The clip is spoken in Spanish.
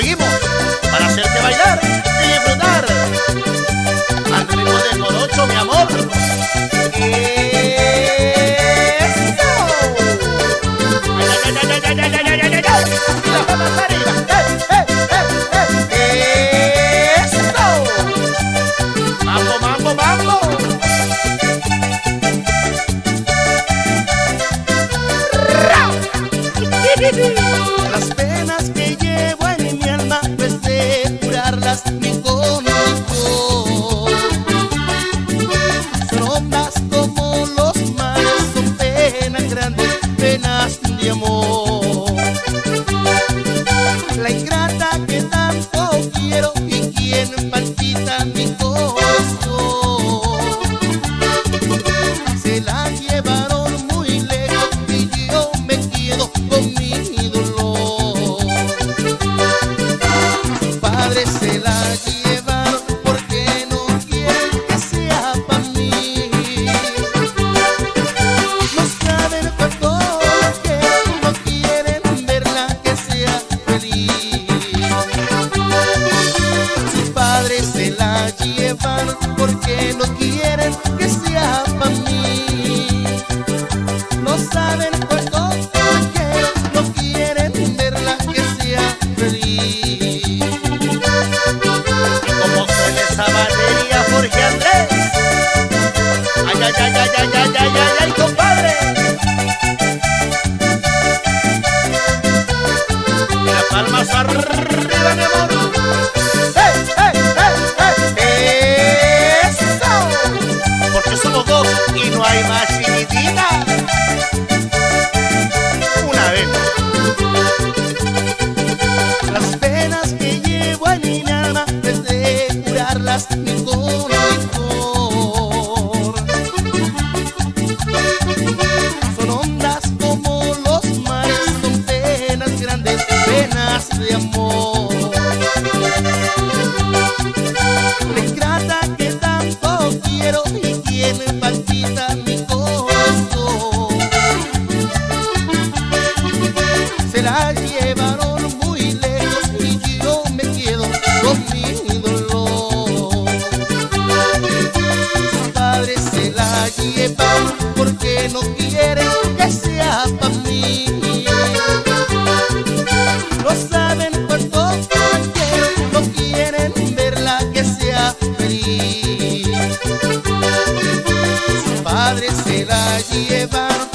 seguimos para hacerte bailar y disfrutar. Al ritmo de corocho, mi amor. ¡Eso! De amor. La ingrata que tanto quiero y quien palpita mi corazón. Palmas arriba, mi amor. ¡Hey, hey, hey, hey! ¡Eso! Porque somos dos y no hay más chiquitita. Una vez. Las penas de amor. La ingrata que tanto quiero y quien palpita mi corazón. Se la llevaron muy lejos y yo me quedo con mi dolor. Sus padres se la llevaron porque no quieren que sea papá. Su Padre se la llevaron